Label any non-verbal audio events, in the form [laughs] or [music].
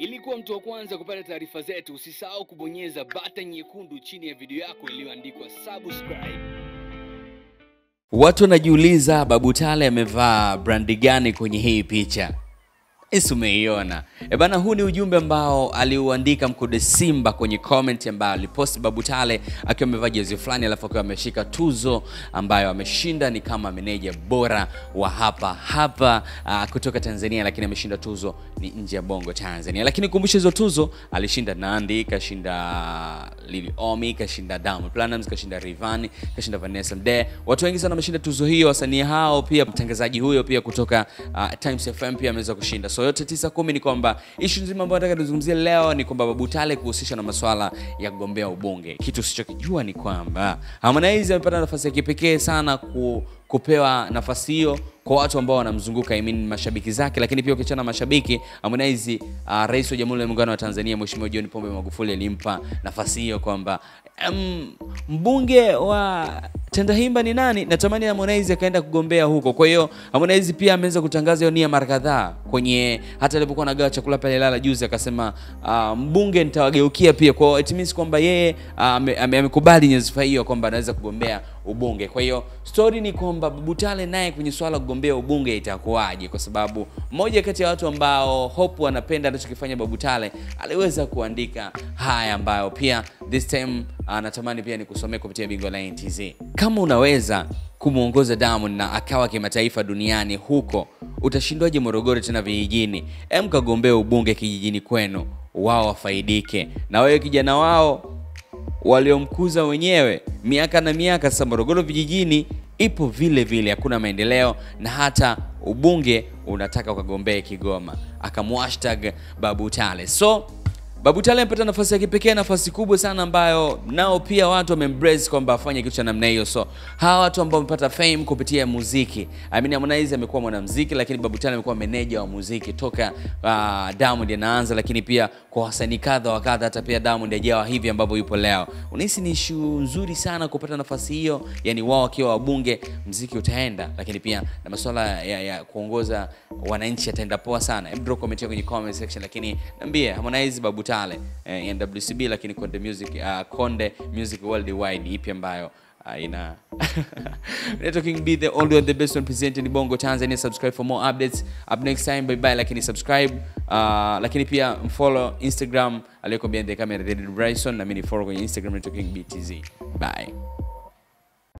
Ili kuwa mtu wa kwanza kupata taarifa zetu, usisahau kubonyeza bata nyekundu chini ya video yako iliyoandikwa subscribe. Watu wanajiuliza Babu Tale amevaa brandi gani kwenye hii picha? Isi umeiona. E bana, huu ni ujumbe ambao aliuandika Mkude Simba kwenye comment ambayo aliposti Babu Tale akiwa amevaa jezi fulani, alafu akiwa ameshika tuzo ambayo ameshinda, ni kama meneja bora wa hapa hapa uh, kutoka Tanzania, lakini ameshinda tuzo ni nje ya Bongo Tanzania. Lakini kumbusha hizo tuzo alishinda Nandi, kashinda Lily Omi, kashinda Diamond Platnumz, kashinda Rayvanny, kashinda Vanessa Mdee. Watu wengi sana wameshinda tuzo hiyo, wasanii hao pia, mtangazaji huyo pia kutoka uh, Times FM pia ameweza kushinda. So yote tisa kumi ni kwamba ishu nzima ambayo nataka tuzungumzie leo ni kwamba babutale kuhusisha na maswala ya kugombea ubunge. Kitu usichokijua ni kwamba Harmonize amepata nafasi ya kipekee sana ku, kupewa nafasi hiyo kwa watu ambao wanamzunguka I mean mashabiki zake, lakini pia ukiachana na mashabiki, Harmonize uh, rais wa Jamhuri ya Muungano wa Tanzania Mheshimiwa John Pombe Magufuli alimpa nafasi hiyo kwamba um, mbunge wa Tandahimba ni nani? Natamani Harmonize akaenda kugombea huko. Kwa hiyo Harmonize pia ameweza kutangaza hiyo nia mara kadhaa kwenye hata alipokuwa anagawa chakula pale Lala juzi akasema uh, mbunge nitawageukia pia. Kwa hiyo it means kwamba yeye uh, ame- ame- amekubali nyadhifa hiyo kwamba anaweza kugombea ubunge. Kwa hiyo story ni kwamba Babu Tale naye kwenye swala kugombea ubunge itakuwaje, kwa sababu mmoja kati ya watu ambao Hope anapenda anachokifanya Babu Tale aliweza kuandika haya ambayo pia this time anatamani pia nikusomee kupitia Bingo Line TZ. Kama unaweza kumwongoza Diamond na akawa kimataifa duniani huko, utashindwaje Morogoro tena vijijini? Em, kagombea ubunge kijijini kwenu, wao wafaidike, na wewe kijana wao waliomkuza wenyewe miaka na miaka. Sasa Morogoro vijijini ipo vile vile, hakuna maendeleo, na hata ubunge unataka ukagombee Kigoma. Akamwashtag Babu Tale. So Babu Tale amepata nafasi ya kipekee, nafasi kubwa sana ambayo nao pia watu wamembrace kwamba afanye kitu cha namna hiyo. So hawa watu ambao wamepata fame kupitia muziki, I mean Harmonize amekuwa mwanamuziki, lakini Babu Tale amekuwa meneja wa muziki toka uh, Diamond anaanza, lakini pia kwa wasanii kadha wa kadha, hata pia Diamond ajawa hivi ambavyo yupo leo. Unahisi ni issue nzuri sana kupata nafasi hiyo, yani wao wakiwa wabunge, muziki utaenda, lakini pia na masuala ya, ya kuongoza wananchi yataenda poa sana. Hebu drop comment kwenye comment section, lakini niambie Harmonize, Babu Tale, eh, NWCB, lakini Konde Music, uh, Konde Music Worldwide ipi ambayo uh, ina [laughs] King be the only one the best one presented in Bongo Tanzania. Subscribe for more updates. Up next time, bye bye. Lakini subscribe, uh, lakini pia mfollow Instagram aliyeko behind the camera Bryson, na mimi ni follow kwenye Instagram Networking BTZ. Bye.